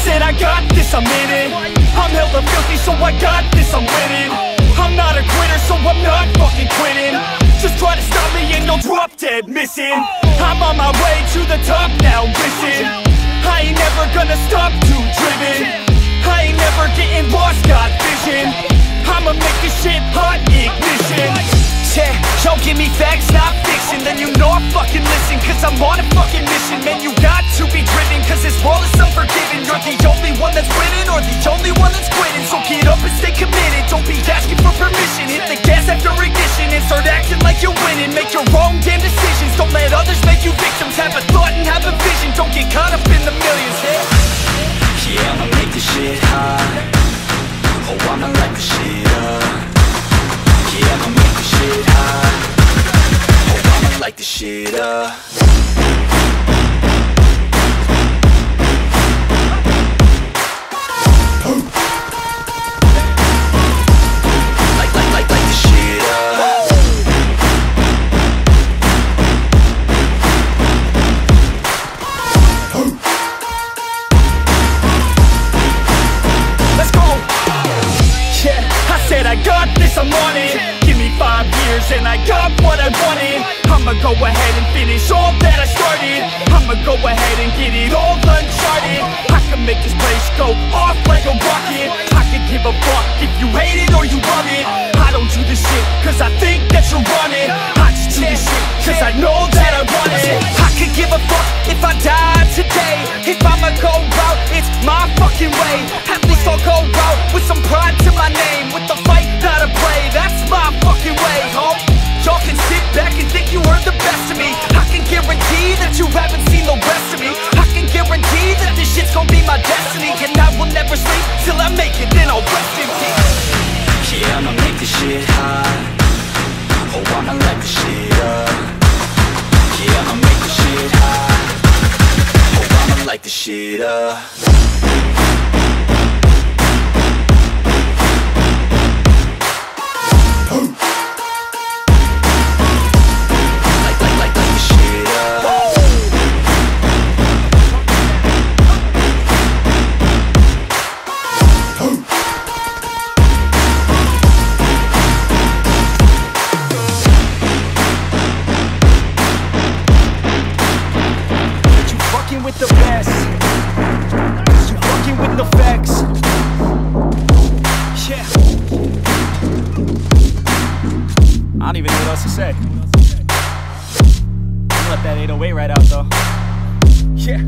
Said I got this, I'm in it. I'm hella filthy, so I got this, I'm winning. I'm not a quitter, so I'm not fucking quitting. Just try to stop me and you'll drop dead missing. I'm on my way to the top now, listen. I ain't never gonna stop too driven. I ain't never getting lost, got vision. I'ma make this shit hot ignition. Yeah, y'all give me facts, not fiction. Then you know I fucking listen, cause I'm on a fucking mission. Man, you got to be driven, only one that's quitting. So get up and stay committed. Don't be asking for permission. Hit the gas after ignition and start acting like you're winning. Make your own damn decisions. Don't let others make you victims. Have a thought and have a vision. Don't get caught up in the millions. Yeah. I'ma make this shit hot. Oh, I'ma light the shit up. Yeah, I'ma make this shit hot. Oh, I'ma light the shit up. Go ahead and get it all uncharted. I can make this place go off like a rocket. I can give a fuck if you hate it or you love it. I don't do this shit cause I think that you're it. I just do this shit cause I know that I want it. I could give a fuck if I die shit up. Say. Let that 808 right out though. Yeah.